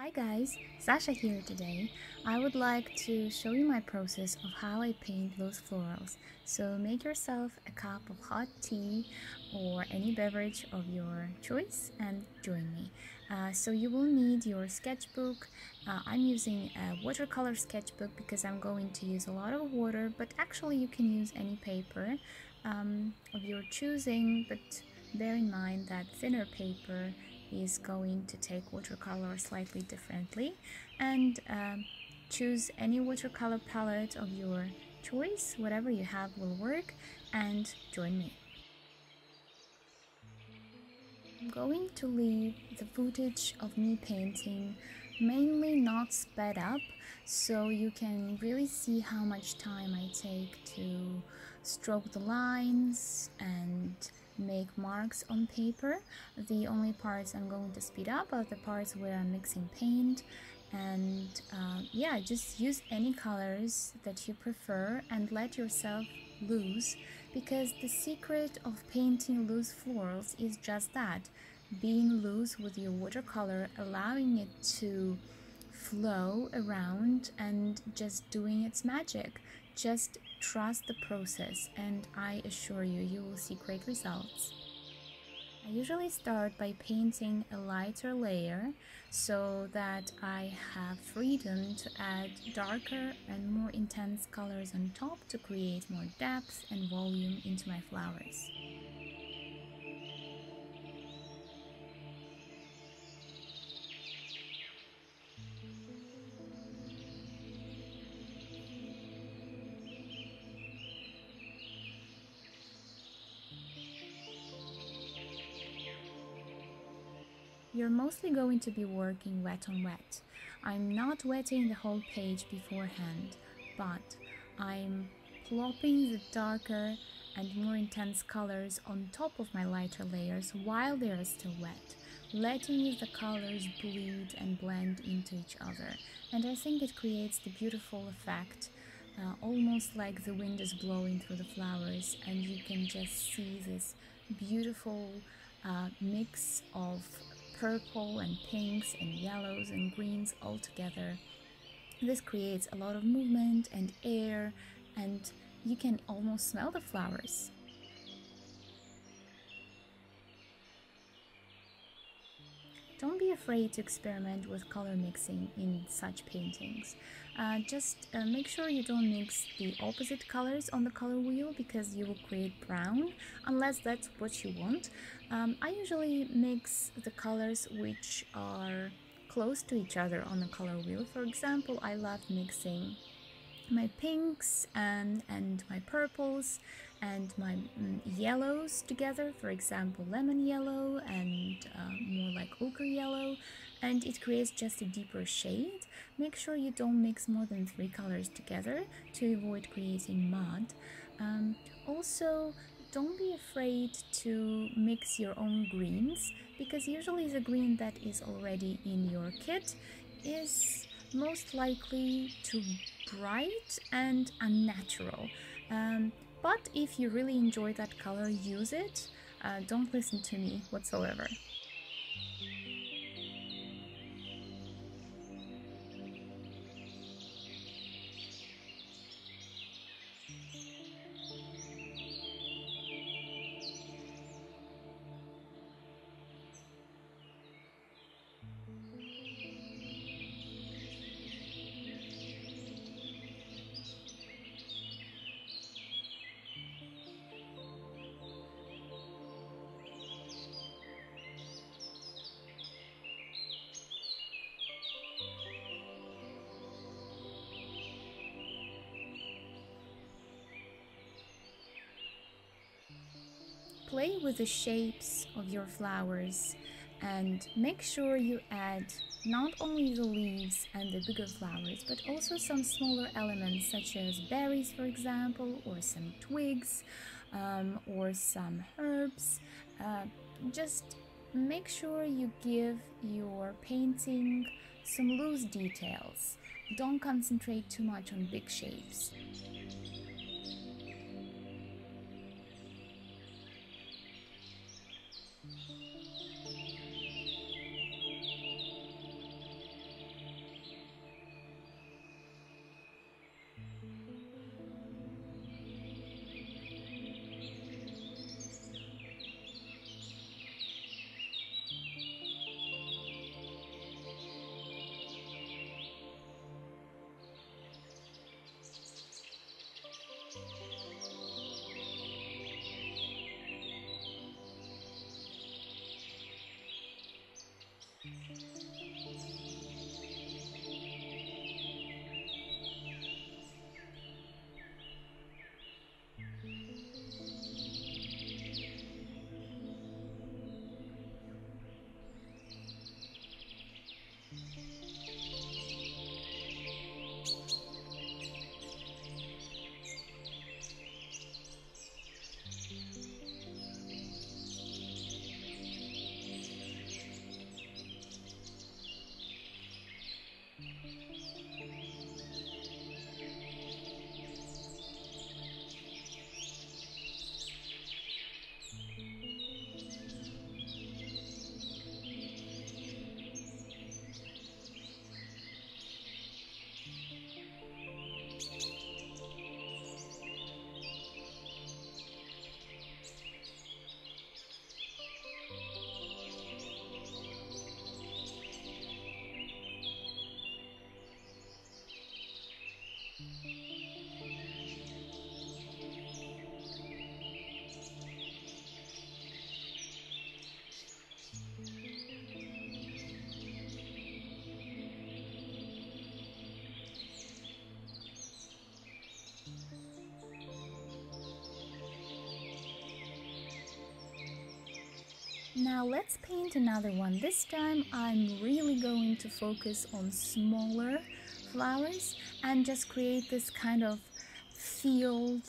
Hi guys, Sasha here today. I would like to show you my process of how I paint those florals. So make yourself a cup of hot tea or any beverage of your choice and join me. Uh, so you will need your sketchbook. Uh, I'm using a watercolor sketchbook because I'm going to use a lot of water, but actually you can use any paper um, of your choosing, but bear in mind that thinner paper is going to take watercolor slightly differently and um, choose any watercolor palette of your choice whatever you have will work and join me. I'm going to leave the footage of me painting mainly not sped up so you can really see how much time I take to stroke the lines and make marks on paper. The only parts I'm going to speed up are the parts where I'm mixing paint and uh, yeah, just use any colors that you prefer and let yourself loose because the secret of painting loose florals is just that being loose with your watercolor allowing it to flow around and just doing its magic just trust the process and I assure you, you will see great results. I usually start by painting a lighter layer so that I have freedom to add darker and more intense colors on top to create more depth and volume into my flowers. Mostly going to be working wet on wet. I'm not wetting the whole page beforehand, but I'm plopping the darker and more intense colors on top of my lighter layers while they are still wet, letting the colors bleed and blend into each other. And I think it creates the beautiful effect, uh, almost like the wind is blowing through the flowers and you can just see this beautiful uh, mix of purple and pinks and yellows and greens all together. This creates a lot of movement and air and you can almost smell the flowers. Don't be afraid to experiment with color mixing in such paintings. Uh, just uh, make sure you don't mix the opposite colors on the color wheel because you will create brown unless that's what you want. Um, I usually mix the colors which are close to each other on the color wheel. For example, I love mixing my pinks and, and my purples and my mm, yellows together, for example, lemon yellow and uh, more like ochre yellow, and it creates just a deeper shade. Make sure you don't mix more than three colors together to avoid creating mud. Um, also, don't be afraid to mix your own greens because usually the green that is already in your kit is most likely too bright and unnatural. Um, but if you really enjoy that color, use it. Uh, don't listen to me whatsoever. Play with the shapes of your flowers and make sure you add not only the leaves and the bigger flowers but also some smaller elements such as berries for example or some twigs um, or some herbs. Uh, just make sure you give your painting some loose details. Don't concentrate too much on big shapes Now let's paint another one. This time I'm really going to focus on smaller flowers and just create this kind of field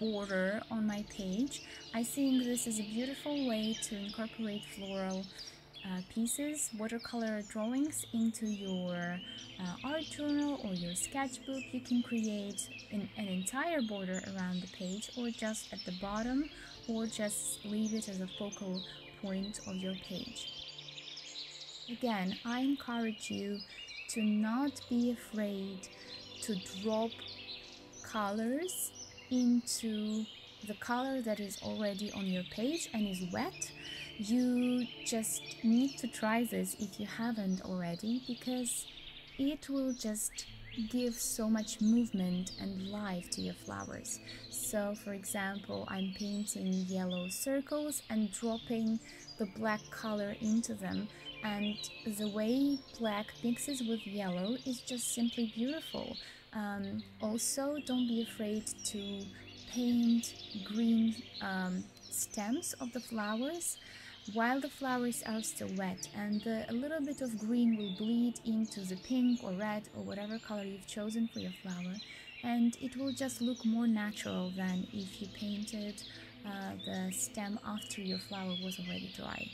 border on my page. I think this is a beautiful way to incorporate floral uh, pieces, watercolor drawings into your uh, art journal or your sketchbook. You can create an, an entire border around the page or just at the bottom or just leave it as a focal point of your page. Again, I encourage you to not be afraid to drop colors into the color that is already on your page and is wet you just need to try this if you haven't already because it will just give so much movement and life to your flowers. So for example, I'm painting yellow circles and dropping the black color into them and the way black mixes with yellow is just simply beautiful. Um, also, don't be afraid to paint green um, stems of the flowers while the flowers are still wet and a little bit of green will bleed into the pink or red or whatever color you've chosen for your flower and it will just look more natural than if you painted uh, the stem after your flower was already dry.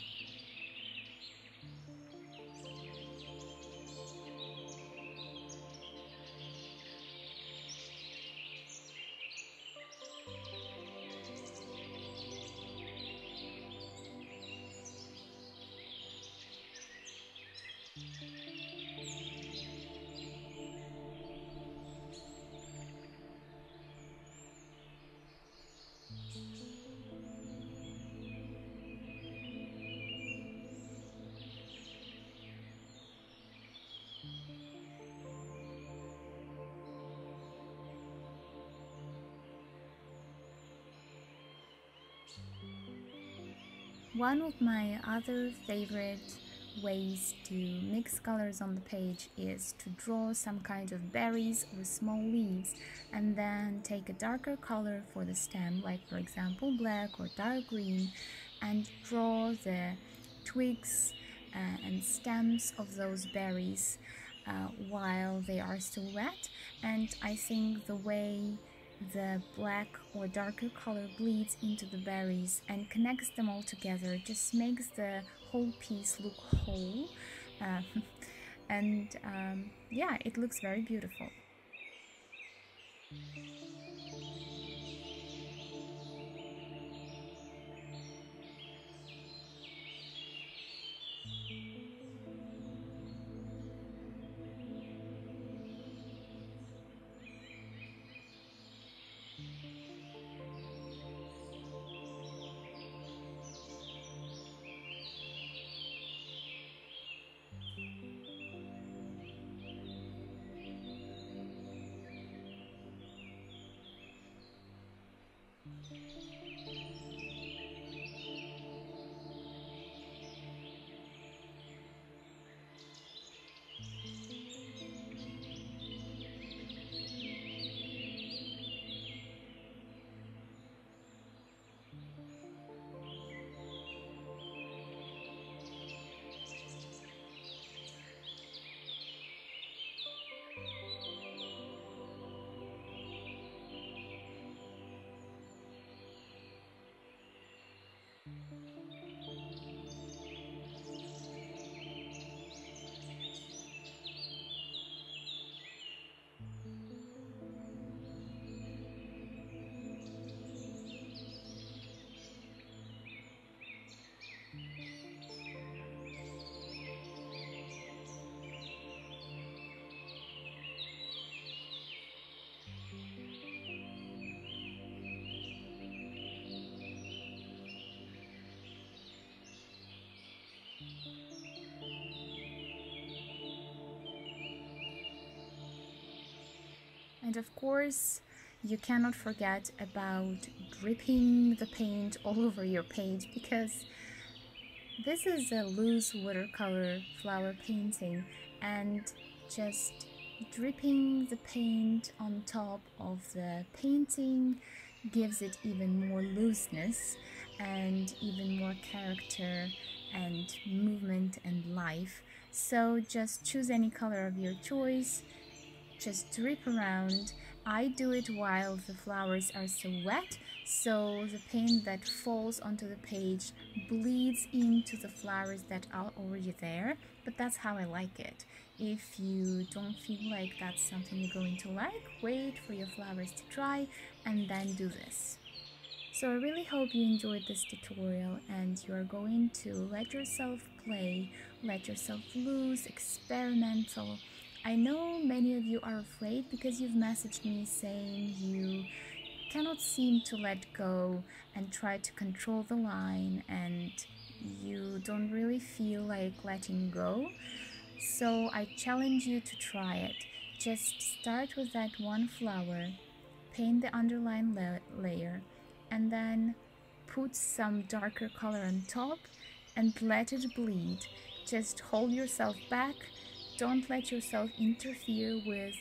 One of my other favorite ways to mix colors on the page is to draw some kind of berries or small leaves and then take a darker color for the stem like for example black or dark green and draw the twigs uh, and stems of those berries uh, while they are still wet. And I think the way the black or darker color bleeds into the berries and connects them all together. Just makes the whole piece look whole. Uh, and um, yeah it looks very beautiful And of course, you cannot forget about dripping the paint all over your page because this is a loose watercolor flower painting and just dripping the paint on top of the painting gives it even more looseness and even more character and movement and life. So just choose any color of your choice, just drip around. I do it while the flowers are still wet, so the paint that falls onto the page bleeds into the flowers that are already there, but that's how I like it. If you don't feel like that's something you're going to like, wait for your flowers to dry and then do this. So I really hope you enjoyed this tutorial and you are going to let yourself play, let yourself loose, experimental. I know many of you are afraid because you've messaged me saying you cannot seem to let go and try to control the line and you don't really feel like letting go. So I challenge you to try it. Just start with that one flower, paint the underline la layer, and then put some darker color on top and let it bleed. Just hold yourself back. Don't let yourself interfere with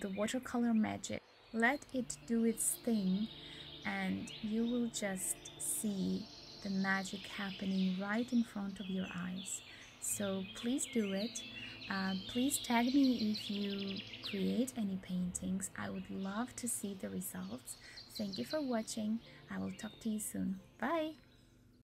the watercolor magic. Let it do its thing and you will just see the magic happening right in front of your eyes. So please do it. Uh, please tag me if you create any paintings. I would love to see the results. Thank you for watching. I will talk to you soon. Bye!